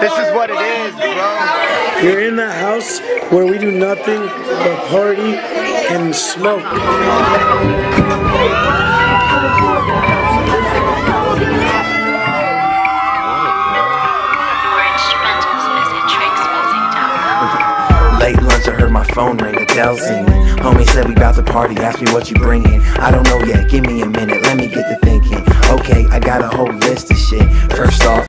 This is what it is, bro. You're in the house where we do nothing but party and smoke. I heard my phone ring, Adele singing. Homie said we bout to party, asked me what you bringing. I don't know yet, give me a minute, let me get to thinking. Okay, I got a whole list of shit. First off,